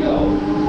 go.